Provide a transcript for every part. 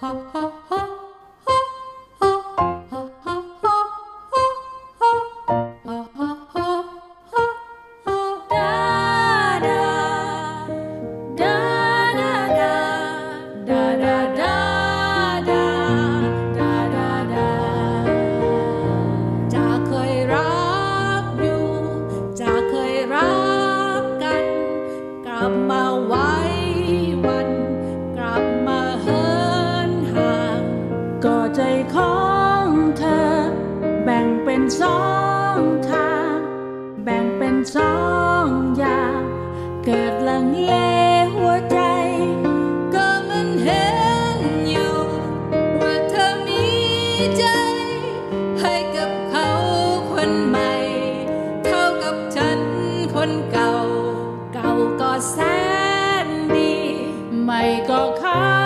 ha ha สองทาง แบ่งเป็นสองอย่าง เกิดลังเลหัวใจ ก็มันเห็นอยู่ ว่าเธอมีใจ ให้กับเขาคนใหม่ เท่ากับฉันคนเก่า เก่าก็แสนดี ใหม่ก็เขา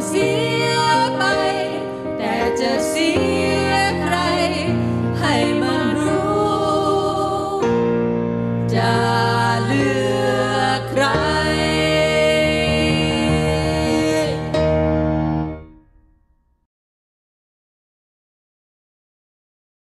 see